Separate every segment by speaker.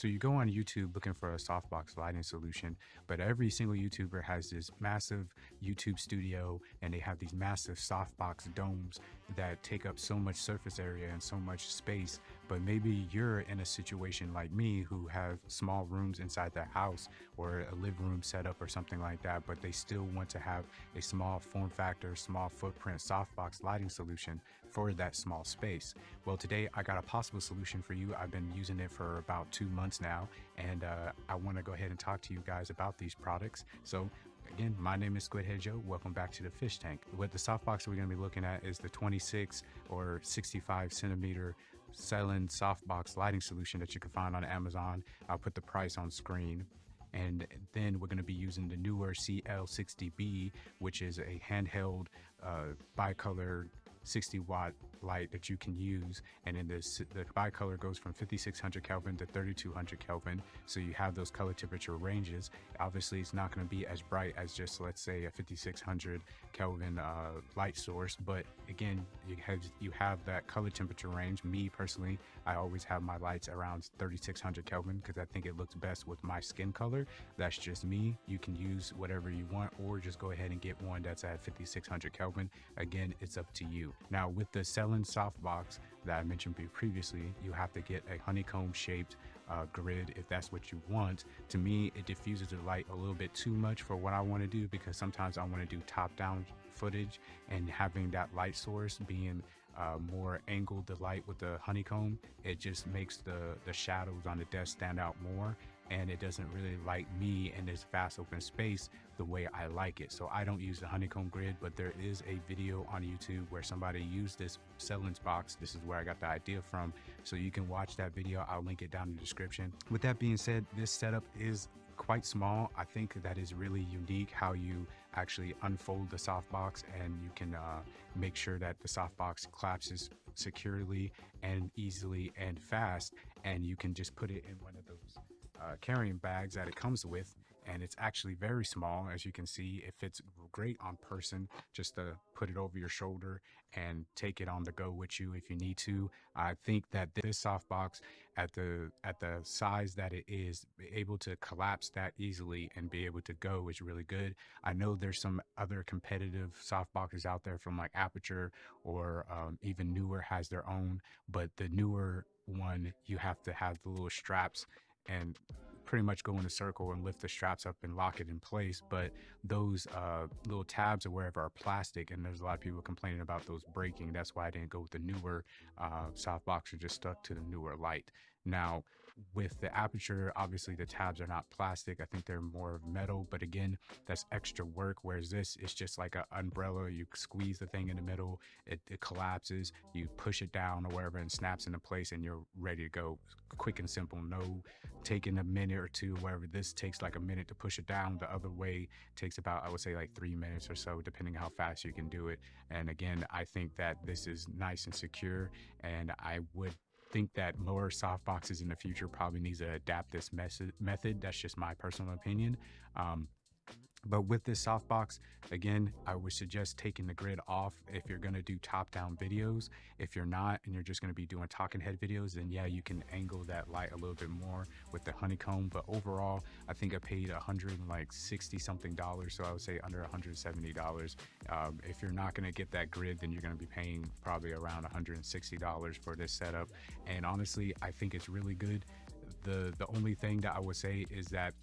Speaker 1: So you go on YouTube looking for a softbox lighting solution, but every single YouTuber has this massive YouTube studio and they have these massive softbox domes that take up so much surface area and so much space. But maybe you're in a situation like me who have small rooms inside their house or a living room setup or something like that, but they still want to have a small form factor, small footprint softbox lighting solution for that small space. Well, today I got a possible solution for you. I've been using it for about two months now, and uh, I want to go ahead and talk to you guys about these products. So Again, my name is Squidhead Joe. Welcome back to the fish tank. What the softbox we're going to be looking at is the 26 or 65 centimeter Selens softbox lighting solution that you can find on Amazon. I'll put the price on screen. And then we're going to be using the Neewer CL60B, which is a handheld uh, bicolor 60 watt light that you can use and then this the bicolor goes from 5600 kelvin to 3200 kelvin. So you have those color temperature ranges. Obviously it's not going to be as bright as just let's say a 5600 kelvin uh, light source. But again you have you have that color temperature range. Me personally i always have my lights around 3600 kelvin because i think it looks best with my skin color. That's just me. You can use whatever you want or just go ahead and get one that's at 5600 kelvin. Again it's up to you now with the Selens softbox that I mentioned previously, you have to get a honeycomb shaped uh, grid if that's what you want. To me, it diffuses the light a little bit too much for what I want to do because sometimes I want to do top down footage and having that light source being uh, more angled the light with the honeycomb, it just makes the, the shadows on the desk stand out more and it doesn't really light me in this vast open space the way I like it. So I don't use the honeycomb grid, but there is a video on YouTube where somebody used this Selens box. This is where I got the idea from. So you can watch that video. I'll link it down in the description. With that being said, this setup is quite small. I think that is really unique how you actually unfold the softbox and you can uh, make sure that the softbox collapses securely and easily and fast. And you can just put it in one of those uh, carrying bags that it comes with and it's actually very small. As you can see it fits great on person just to put it over your shoulder and take it on the go with you if you need to. I think that this softbox at the at the size that it is able to collapse that easily and be able to go is really good. I know there's some other competitive softboxes out there from like Aputure or um, even Neewer has their own but the Neewer one you have to have the little straps and pretty much go in a circle and lift the straps up and lock it in place. But those uh, little tabs or wherever are plastic, and there's a lot of people complaining about those breaking. That's why I didn't go with the Neewer uh, softbox or just stuck to the Neewer light. Now, with the Aputure, obviously the tabs are not plastic. I think they're more of metal, but again, that's extra work. Whereas this is just like an umbrella. You squeeze the thing in the middle, it, it collapses, you push it down or wherever and snaps into place and you're ready to go. Quick and simple, no taking a minute or two, wherever this takes like a minute to push it down. The other way takes about, I would say like three minutes or so, depending how fast you can do it. And again, I think that this is nice and secure and I would think that more soft boxes in the future probably needs to adapt this method. That's just my personal opinion. Um, but with this softbox, again, I would suggest taking the grid off if you're going to do top down videos. If you're not, and you're just going to be doing talking head videos, then yeah, you can angle that light a little bit more with the honeycomb. But overall, I think I paid 160 something dollars. So I would say under $170. Um, if you're not going to get that grid, then you're going to be paying probably around $160 for this setup. And honestly, I think it's really good. The, the only thing that I would say is that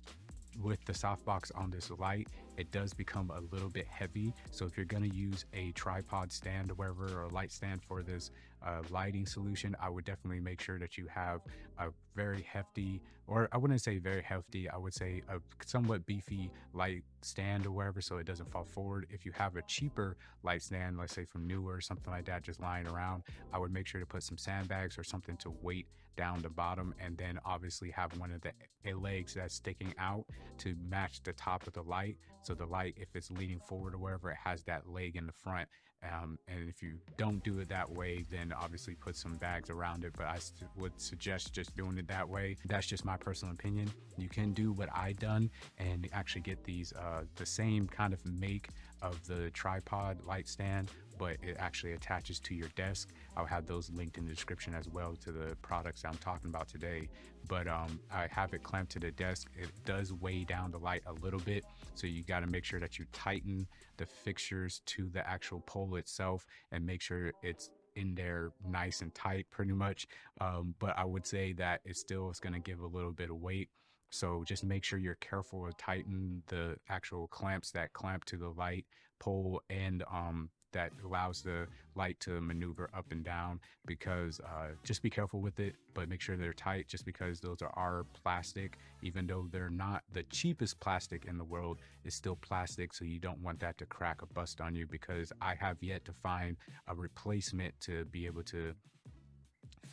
Speaker 1: with the softbox on this light, it does become a little bit heavy. So if you're to use a tripod stand or whatever, or a light stand for this uh, lighting solution, I would definitely make sure that you have a very hefty, or I wouldn't say very hefty, I would say a somewhat beefy light stand or whatever so it doesn't fall forward. If you have a cheaper light stand, let's say from Neewer or something like that, just lying around, I would make sure to put some sandbags or something to weight down the bottom and then obviously have one of the legs that's sticking out to match the top of the light. So the light, if it's leaning forward or wherever, it has that leg in the front um, and if you don't do it that way, then obviously put some bags around it. But I would suggest just doing it that way. That's just my personal opinion. You can do what I done and actually get these uh, the same kind of make of the tripod light stand but it actually attaches to your desk. I'll have those linked in the description as well to the products I'm talking about today. But um, I have it clamped to the desk. It does weigh down the light a little bit. So you got to make sure that you tighten the fixtures to the actual pole itself and make sure it's in there nice and tight pretty much. Um, but I would say that it still is going to give a little bit of weight. So just make sure you're careful to tighten the actual clamps that clamp to the light pole and um, that allows the light to maneuver up and down because uh, just be careful with it, but make sure they're tight just because those are our plastic, even though they're not the cheapest plastic in the world, is still plastic. So you don't want that to crack or bust on you because I have yet to find a replacement to be able to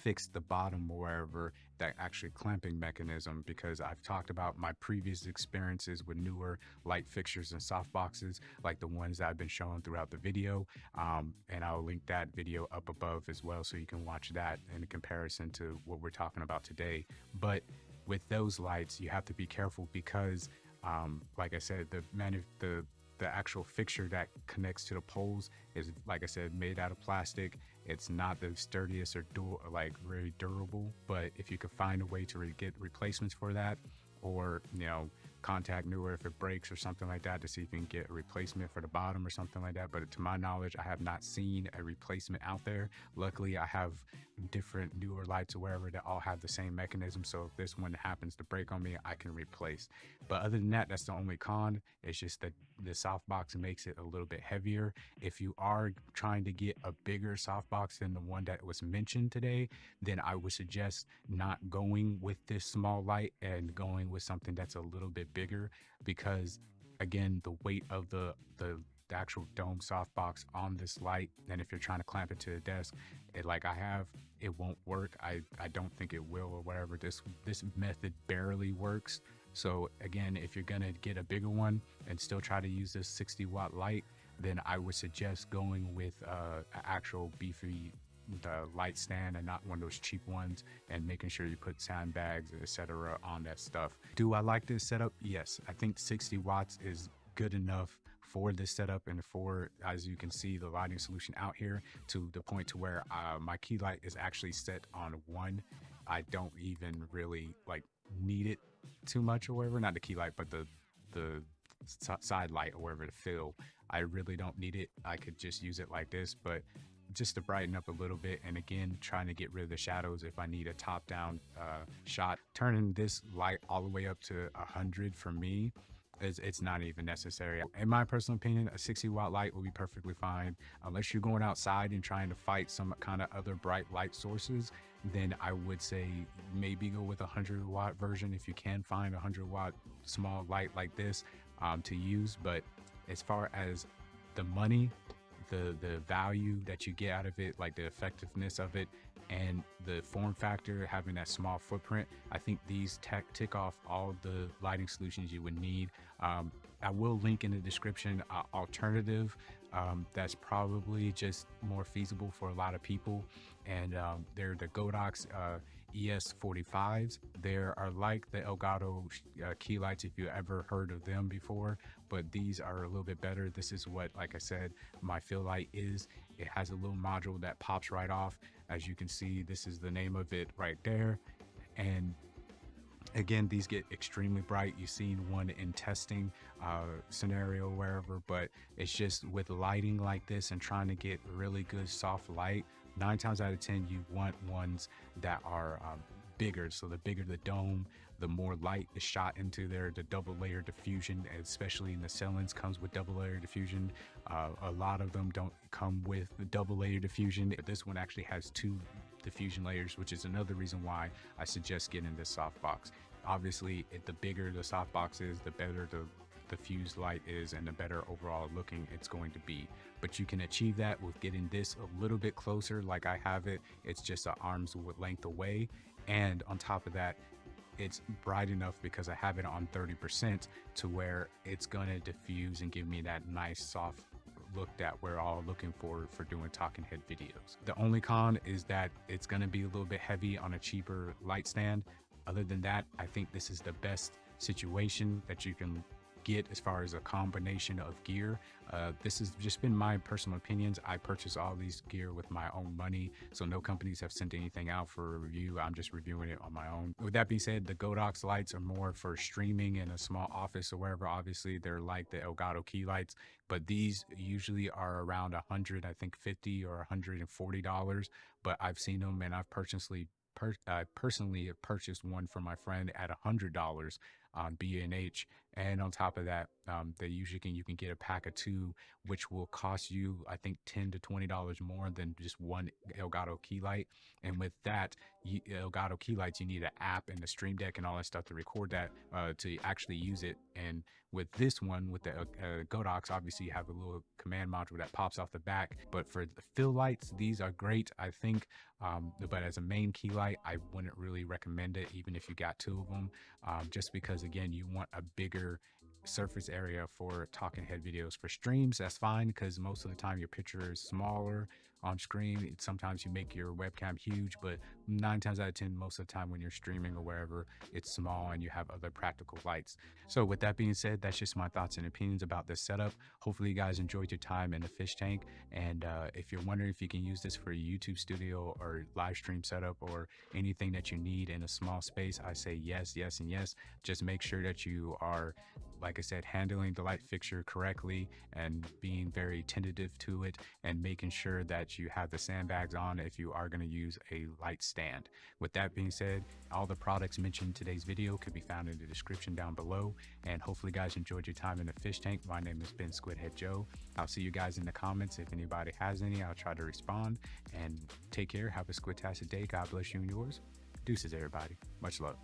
Speaker 1: fix the bottom wherever that actually clamping mechanism because I've talked about my previous experiences with Neewer light fixtures and soft boxes like the ones that I've been showing throughout the video um, and I'll link that video up above as well so you can watch that in comparison to what we're talking about today. But with those lights you have to be careful because um, like I said the manu- the the actual fixture that connects to the poles is like I said made out of plastic it's not the sturdiest or du- like very durable, but if you could find a way to re- get replacements for that, or you know contact Neewer if it breaks or something like that to see if you can get a replacement for the bottom or something like that. But to my knowledge, I have not seen a replacement out there. Luckily, I have different Neewer lights or wherever that all have the same mechanism. So if this one happens to break on me, I can replace. But other than that, that's the only con. It's just that the softbox makes it a little bit heavier. If you are trying to get a bigger softbox than the one that was mentioned today, then I would suggest not going with this small light and going with something that's a little bit bigger because again the weight of the the, the actual dome softbox on this light and if you're trying to clamp it to the desk it like i have it won't work. I i don't think it will or whatever. This this method barely works so again if you're gonna get a bigger one and still try to use this 60 watt light then i would suggest going with uh, an actual beefy the light stand and not one of those cheap ones and making sure you put sandbags etc on that stuff. Do i like this setup? Yes. I think 60 watts is good enough for this setup and for as you can see the lighting solution out here to the point to where uh, my key light is actually set on one. I don't even really like need it too much or whatever not the key light but the the side light or whatever to fill i really don't need it. I could just use it like this but just to brighten up a little bit and again trying to get rid of the shadows if I need a top down uh, shot. Turning this light all the way up to 100 for me is it's not even necessary. In my personal opinion a 60 watt light will be perfectly fine. Unless you're going outside and trying to fight some kind of other bright light sources then I would say maybe go with a 100 watt version if you can find a 100 watt small light like this um, to use. But as far as the money the the value that you get out of it, like the effectiveness of it, and the form factor, having that small footprint. I think these tech tick off all the lighting solutions you would need. Um, I will link in the description uh, alternative um, that's probably just more feasible for a lot of people, and um, they're the Godox. Uh, ES45s. They are like the Elgato uh, key lights if you ever heard of them before, but these are a little bit better. This is what, like I said, my fill light is. It has a little module that pops right off. As you can see, this is the name of it right there. And again these get extremely bright you've seen one in testing uh, scenario wherever but it's just with lighting like this and trying to get really good soft light nine times out of ten you want ones that are um, bigger. So the bigger the dome the more light is shot into there. The double layer diffusion especially in the Selens comes with double layer diffusion. Uh, a lot of them don't come with the double layer diffusion but this one actually has two diffusion layers which is another reason why i suggest getting this softbox. Obviously it, the bigger the softbox is the better the the fused light is and the better overall looking it's going to be but you can achieve that with getting this a little bit closer like I have it it's just an arm's length away and on top of that it's bright enough because I have it on 30% to where it's gonna diffuse and give me that nice soft look that we're all looking for for doing talking head videos. The only con is that it's gonna be a little bit heavy on a cheaper light stand. Other than that, I think this is the best situation that you can get as far as a combination of gear. Uh, this has just been my personal opinions. I purchase all these gear with my own money, so no companies have sent anything out for review. I'm just reviewing it on my own. With that being said, the Godox lights are more for streaming in a small office or wherever. Obviously, they're like the Elgato key lights, but these usually are around a hundred, I think 50 or 140 dollars. But I've seen them and I've personally per, uh, personally purchased one for my friend at a hundred dollars on B&H. And on top of that, um, they usually can, you can get a pack of two, which will cost you, I think, 10 to $20 more than just one Elgato key light. And with that, you, Elgato key lights, you need an app and the stream deck and all that stuff to record that, uh, to actually use it. And with this one, with the uh, Godox, obviously you have a little command module that pops off the back. But for the fill lights, these are great, I think. Um, but as a main key light, I wouldn't really recommend it, even if you got two of them, um, just because again, you want a bigger surface area for talking head videos. For streams, that's fine because most of the time your picture is smaller on screen. Sometimes you make your webcam huge, but nine times out of 10, most of the time when you're streaming or wherever, it's small and you have other practical lights. So with that being said, that's just my thoughts and opinions about this setup. Hopefully you guys enjoyed your time in the fish tank. And uh, if you're wondering if you can use this for a YouTube studio or live stream setup or anything that you need in a small space, I say yes, yes, and yes. Just make sure that you are like I said, handling the light fixture correctly and being very tentative to it and making sure that you have the sandbags on if you are going to use a light stand. With that being said, all the products mentioned in today's video could be found in the description down below. And hopefully guys enjoyed your time in the fish tank. My name has been Squidhead Joe. I'll see you guys in the comments. If anybody has any, I'll try to respond and take care. Have a squidtastic day. God bless you and yours. Deuces, everybody. Much love.